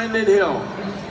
Diamond Hill.